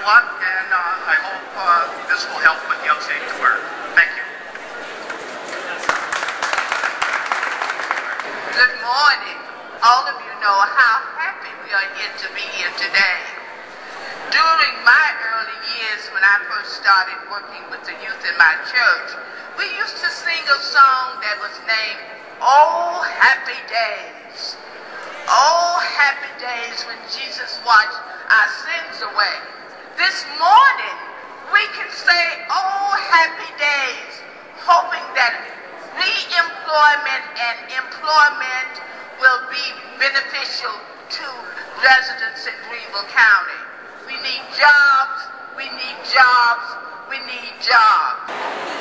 good and uh, I hope uh, this will help with. Thank you. Good morning. All of you know how happy we are here to be here today. During my early years when I first started working with the youth in my church, we used to sing a song that was named Oh Happy Days. Oh happy days when Jesus washed our sins away. This morning, we can say, oh happy days, hoping that re-employment and employment will be beneficial to residents in Greenville County. We need jobs, we need jobs, we need jobs.